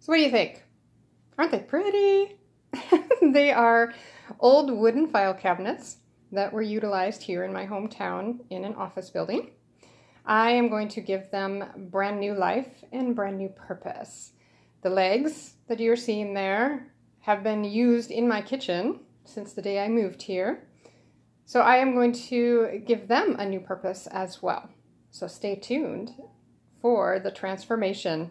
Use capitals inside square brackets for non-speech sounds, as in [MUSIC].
So what do you think? Aren't they pretty? [LAUGHS] they are old wooden file cabinets that were utilized here in my hometown in an office building. I am going to give them brand new life and brand new purpose. The legs that you're seeing there have been used in my kitchen since the day I moved here. So I am going to give them a new purpose as well. So stay tuned for the transformation